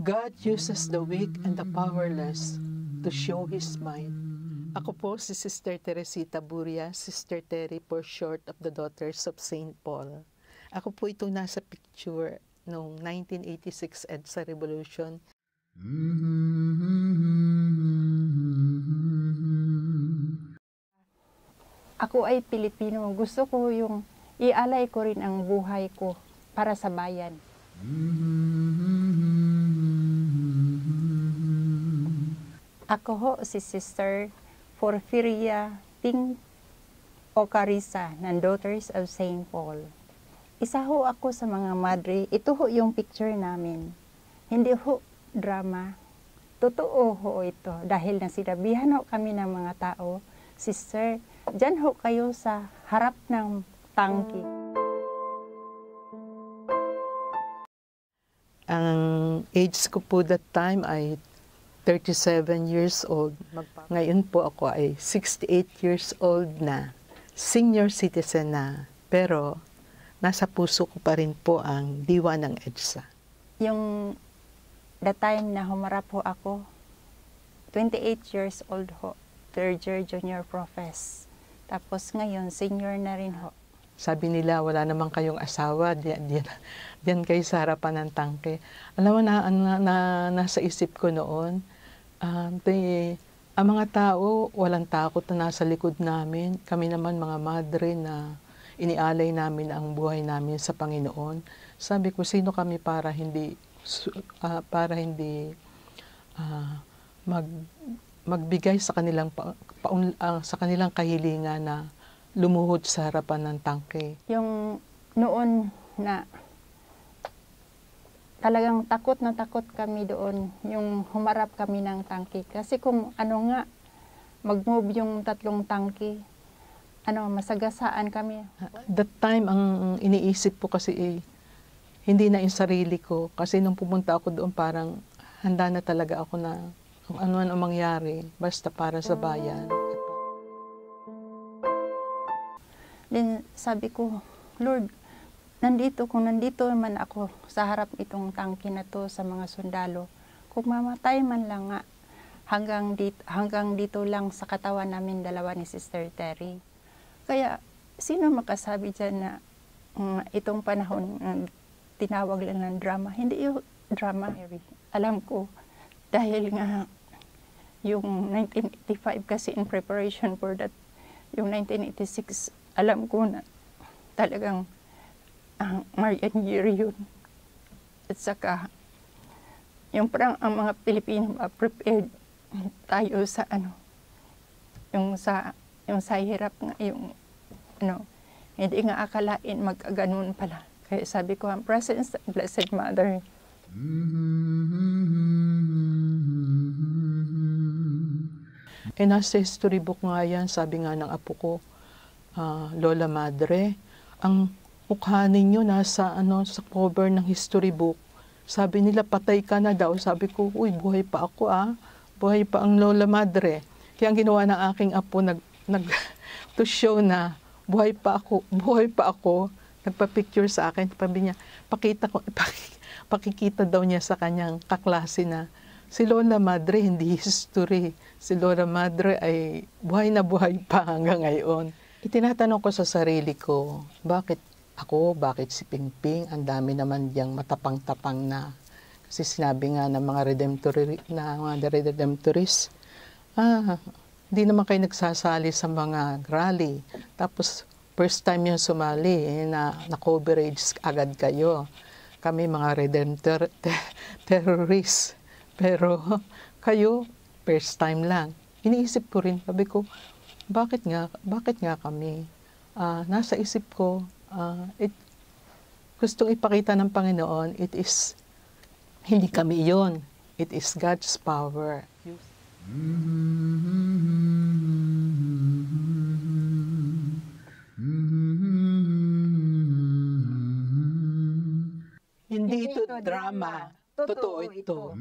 God uses the weak and the powerless to show His might. Ako po si Sister Teresita Buria, Sister Terry for short of the Daughters of St. Paul. Ako po itong nasa picture noong 1986 EDSA Revolution. Ako ay Pilipino. Gusto ko yung ialay ko rin ang buhay ko para sa bayan. Ako ho si Sister Porfiria Ting Ocarisa ng Daughters of St. Paul. Isa ho ako sa mga madre. Ito ho yung picture namin. Hindi ho drama. Totoo ho ito. Dahil nasinabihan ho kami ng mga tao, Sister, dyan ho kayo sa harap ng tangki. Ang age ko po that time ay 37 years old. Ngayon po ako ay 68 years old na. Senior citizen na. Pero nasa puso ko pa rin po ang diwa ng EDSA. Yung the time na humarap ho ako, 28 years old ho, third year junior profess. Tapos ngayon, senior na rin ho. Sabi nila, wala naman kayong asawa, diyan, diyan, diyan kayo sa harapan ng tangke. Alam mo na, na, na nasa isip ko noon, um, te, ang mga tao, walang takot na nasa likod namin. Kami naman mga madre na inialay namin ang buhay namin sa Panginoon. Sabi ko, sino kami para hindi uh, para hindi uh, mag magbigay sa kanilang pa, paun, uh, sa kanilang kahilingan na lumuhod sa harapan ng tangke. Yung noon na talagang takot na takot kami doon, yung humarap kami ng tangke. Kasi kung ano nga, mag-move yung tatlong tangke, ano, masagasaan kami. That time, ang iniisip ko kasi eh, hindi na yung sarili ko. Kasi nung pumunta ako doon, parang handa na talaga ako na kung ano ang mangyari, basta para sa bayan. Then sabi ko, Lord, nandito, kung nandito man ako sa harap itong tangke na to sa mga sundalo, kung mamatay man lang nga, hanggang dito, hanggang dito lang sa katawan namin dalawa ni Sister Terry. Kaya, sino makasabi dyan na um, itong panahon, um, tinawag lang ng drama. Hindi yung drama, Alam ko, dahil nga yung 1985 kasi in preparation for that, yung 1986, alam ko na talagang ang uh, Marian year yun. At saka, yung parang ang mga Pilipino prepared tayo sa ano, yung sa, yung sa hirap nga, yung, ano, hindi nga akalain magkaganon pala. Kaya sabi ko, ang presence of Blessed Mother. Eh, nasa history book nga yan, sabi nga ng apo ko, uh, Lola Madre, ang mukha ninyo nasa ano sa cover ng history book. Sabi nila patay ka na daw. Sabi ko, uy, buhay pa ako ah. Buhay pa ang Lola Madre. Kaya ang ginawa ng aking apo nag, nag to show na buhay pa ako, buhay pa ako. Nagpa-picture sa akin. Sabi niya, pakita ko, pakikita daw niya sa kanyang kaklase na si Lola Madre hindi history. Si Lola Madre ay buhay na buhay pa hanggang ngayon. Itinatanong ko sa sarili ko, bakit ako, bakit si Pingping? Ang dami naman diyang matapang-tapang na. Kasi sinabi nga ng mga redemptori, na mga redemptories, ah, hindi naman kayo nagsasali sa mga rally. Tapos, first time yung sumali, eh, na, na coverage agad kayo. Kami mga redemptor, te- terrorists. Pero kayo, first time lang. Iniisip ko rin, sabi ko, bakit nga, bakit nga kami? Uh, nasa isip ko, uh, it, gustong ipakita ng Panginoon, it is, hindi kami yon It is God's power. Hindi ito drama. Totoo ito.